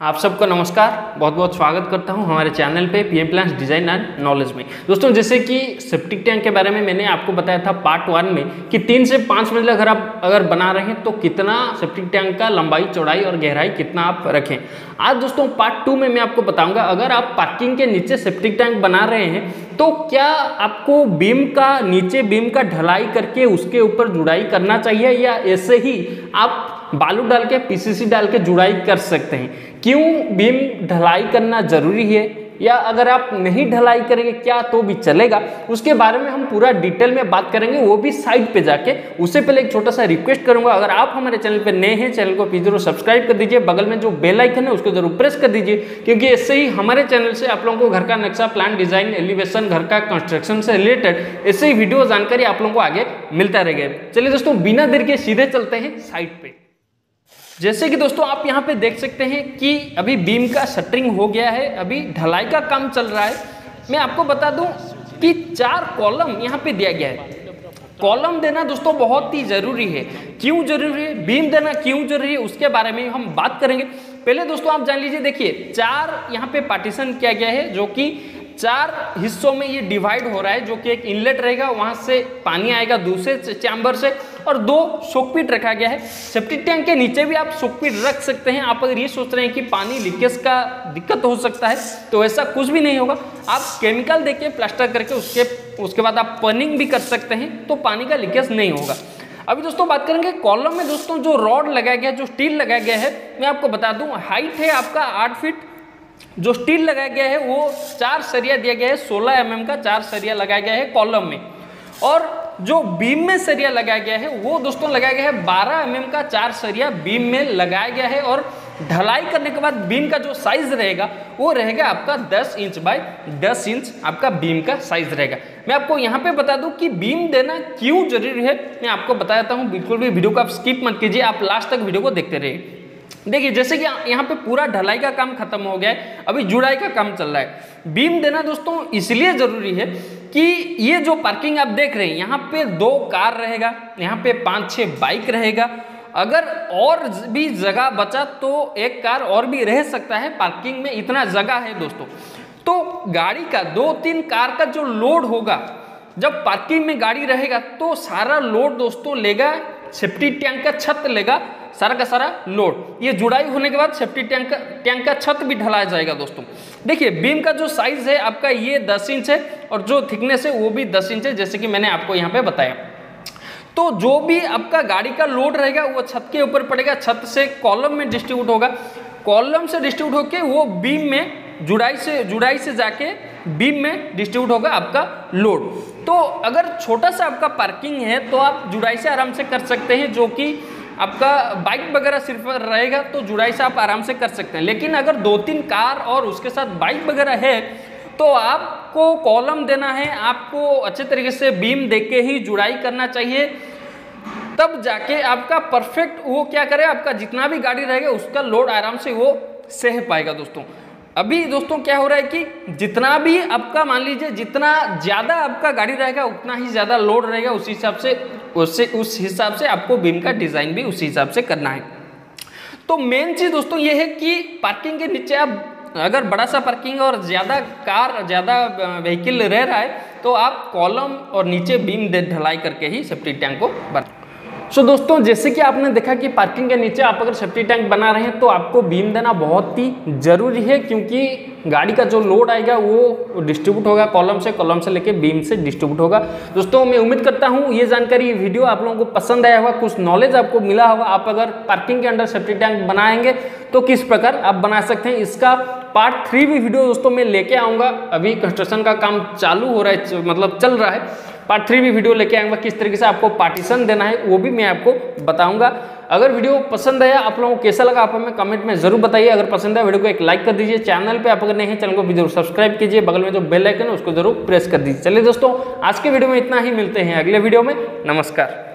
आप सबका नमस्कार। बहुत बहुत स्वागत करता हूँ हमारे चैनल पे PM plans design and knowledge में। दोस्तों, जैसे कि सेप्टिक टैंक के बारे में मैंने आपको बताया था पार्ट वन में कि तीन से पाँच मंजिला घर आप अगर बना रहे हैं तो कितना सेप्टिक टैंक का लंबाई, चौड़ाई और गहराई कितना आप रखें। आज दोस्तों पार्ट टू में मैं आपको बताऊँगा, अगर आप पार्किंग के नीचे सेप्टिक टैंक बना रहे हैं तो क्या आपको बीम का, नीचे बीम का ढलाई करके उसके ऊपर जुड़ाई करना चाहिए या ऐसे ही आप बालू डाल के पीसीसी डाल के जुड़ाई कर सकते हैं? क्यों बीम ढलाई करना ज़रूरी है? या अगर आप नहीं ढलाई करेंगे, क्या तो भी चलेगा? उसके बारे में हम पूरा डिटेल में बात करेंगे, वो भी साइड पे जाके। उससे पहले एक छोटा सा रिक्वेस्ट करूँगा, अगर आप हमारे चैनल पे नए हैं, चैनल को प्लीज़ ज़रूर सब्सक्राइब कर दीजिए, बगल में जो बेल आइकन है, उसको ज़रूर प्रेस कर दीजिए, क्योंकि इससे ही हमारे चैनल से आप लोगों को घर का नक्शा प्लान डिज़ाइन एलिवेशन घर का कंस्ट्रक्शन से रिलेटेड ऐसे ही वीडियो जानकारी आप लोगों को आगे मिलता रहेगा। चलिए दोस्तों, बिना देर के सीधे चलते हैं साइट पे। जैसे कि दोस्तों आप यहाँ पे देख सकते हैं कि अभी बीम का शटरिंग हो गया है, अभी ढलाई का काम चल रहा है। मैं आपको बता दूँ कि चार कॉलम यहाँ पे दिया गया है। कॉलम देना दोस्तों बहुत ही ज़रूरी है। क्यों ज़रूरी है? बीम देना क्यों ज़रूरी है? उसके बारे में हम बात करेंगे। पहले दोस्तों आप जान लीजिए, देखिए, चार यहाँ पे पार्टीशन किया गया है, जो कि चार हिस्सों में ये डिवाइड हो रहा है, जो कि एक इनलेट रहेगा, वहाँ से पानी आएगा दूसरे चैम्बर से। और दो सोकपीट रखा गया है। सेप्टिक टैंक के नीचे भी आप सोकपीट रख सकते हैं। आप अगर ये सोच रहे हैं कि पानी लीकेज का दिक्कत हो सकता है तो ऐसा कुछ भी नहीं होगा। आप केमिकल देके प्लास्टर करके उसके उसके बाद आप पर्निंग भी कर सकते हैं तो पानी का लीकेज नहीं होगा। अभी दोस्तों बात करेंगे कॉलम में। दोस्तों, जो रॉड लगाया गया, जो स्टील लगाया गया है, मैं आपको बता दूँ हाइट है आपका आठ फीट जो स्टील लगाया गया है, वो चार सरिया दिया गया है 16 एम mm का चार सरिया लगाया गया है कॉलम में। और जो बीम में सरिया लगाया गया है, वो दोस्तों लगाया गया है 12 एम mm का चार सरिया बीम में लगाया गया है और ढलाई करने के बाद बीम का जो साइज़ रहेगा, वो रहेगा आपका 10 इंच बाय 10 इंच आपका बीम का साइज़ रहेगा। मैं आपको यहाँ पे बता दूँ कि बीम देना क्यों ज़रूरी है, मैं आपको बताता हूँ, बिल्कुल भी वीडियो को आप स्किप मत कीजिए, आप लास्ट तक वीडियो को देखते रहिए। देखिए, जैसे कि यहाँ पे पूरा ढलाई का काम खत्म हो गया है, अभी जुड़ाई का काम चल रहा है। बीम देना दोस्तों इसलिए ज़रूरी है कि ये जो पार्किंग आप देख रहे हैं, यहाँ पे दो कार रहेगा, यहाँ पे पाँच छह बाइक रहेगा। अगर और भी जगह बचा तो एक कार और भी रह सकता है पार्किंग में इतना जगह है दोस्तों। तो गाड़ी का, दो तीन कार का जो लोड होगा, जब पार्किंग में गाड़ी रहेगा तो सारा लोड दोस्तों लेगा सेफ्टी टैंक का छत लेगा, सारा का सारा लोड। ये जुड़ाई होने के बाद सेफ्टी टैंक का टैंक का छत भी ढलाया जाएगा दोस्तों। देखिए, बीम का जो साइज़ है, आपका ये 10 इंच है और जो थिकनेस है, वो भी 10 इंच है, जैसे कि मैंने आपको यहाँ पे बताया। तो जो भी आपका गाड़ी का लोड रहेगा, वो छत के ऊपर पड़ेगा। छत से कॉलम में डिस्ट्रीब्यूट होगा। कॉलम से डिस्ट्रीब्यूट होकर वो बीम में जुड़ाई से जुड़ाई से जाके बीम में डिस्ट्रीब्यूट होगा आपका लोड तो अगर छोटा सा आपका पार्किंग है तो आप जुड़ाई से आराम से कर सकते हैं, जो कि आपका बाइक वगैरह सिर्फ़ रहेगा तो जुड़ाई से आप आराम से कर सकते हैं. लेकिन अगर दो तीन कार और उसके साथ बाइक वगैरह है तो आपको कॉलम देना है, आपको अच्छे तरीके से बीम दे के ही जुड़ाई करना चाहिए. तब जाके आपका परफेक्ट वो क्या करे, आपका जितना भी गाड़ी रहेगा, उसका लोड आराम से वो सह पाएगा दोस्तों. अभी दोस्तों क्या हो रहा है कि जितना भी आपका, मान लीजिए, जितना ज़्यादा आपका गाड़ी रहेगा, उतना ही ज़्यादा लोड रहेगा, उसी हिसाब से, उससे, उस हिसाब से आपको बीम का डिज़ाइन भी उसी हिसाब से करना है। तो मेन चीज़ दोस्तों ये है कि पार्किंग के नीचे आप, अगर बड़ा सा पार्किंग और ज़्यादा कार ज़्यादा व्हीकल रह रहा है तो आप कॉलम और नीचे बीम ढलाई करके ही सेफ्टी टैंक को बना सो दोस्तों, जैसे कि आपने देखा कि पार्किंग के नीचे आप अगर सेफ्टी टैंक बना रहे हैं तो आपको बीम देना बहुत ही ज़रूरी है, क्योंकि गाड़ी का जो लोड आएगा, वो डिस्ट्रीब्यूट होगा कॉलम से कॉलम से लेके बीम से डिस्ट्रीब्यूट होगा। दोस्तों, मैं उम्मीद करता हूँ, ये जानकारी वीडियो आप लोगों को पसंद आया होगा, कुछ नॉलेज आपको मिला होगा, आप अगर पार्किंग के अंडर सेफ्टी टैंक बनाएँगे तो किस प्रकार आप बना सकते हैं, इसका पार्ट थ्री भी वीडियो दोस्तों मैं लेके आऊँगा। अभी कंस्ट्रक्शन का काम चालू हो रहा है मतलब चल रहा है। पार्ट थ्री भी वीडियो लेके आऊँगा, किस तरीके से आपको पार्टीशन देना है, वो भी मैं आपको बताऊँगा। अगर वीडियो पसंद आया, आप लोगों को कैसा लगा, आप हमें कमेंट में ज़रूर बताइए। अगर पसंद है वीडियो को एक लाइक कर दीजिए। चैनल पे आप अगर नहीं है, चैनल को भी ज़रूर सब्सक्राइब कीजिए। बगल में जो बेल आइकन है, उसको ज़रूर प्रेस कर दीजिए। चलिए दोस्तों, आज के वीडियो में इतना ही, मिलते हैं अगले वीडियो में। नमस्कार।